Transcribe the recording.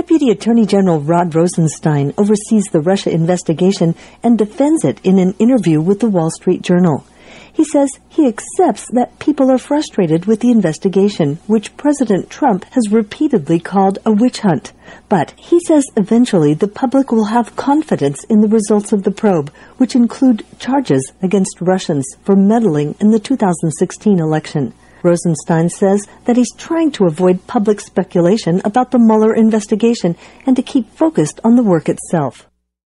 Deputy Attorney General Rod Rosenstein oversees the Russia investigation and defends it in an interview with the Wall Street Journal. He says he accepts that people are frustrated with the investigation, which President Trump has repeatedly called a witch hunt. But he says eventually the public will have confidence in the results of the probe, which include charges against Russians for meddling in the 2016 election. Rosenstein says that he's trying to avoid public speculation about the Mueller investigation and to keep focused on the work itself.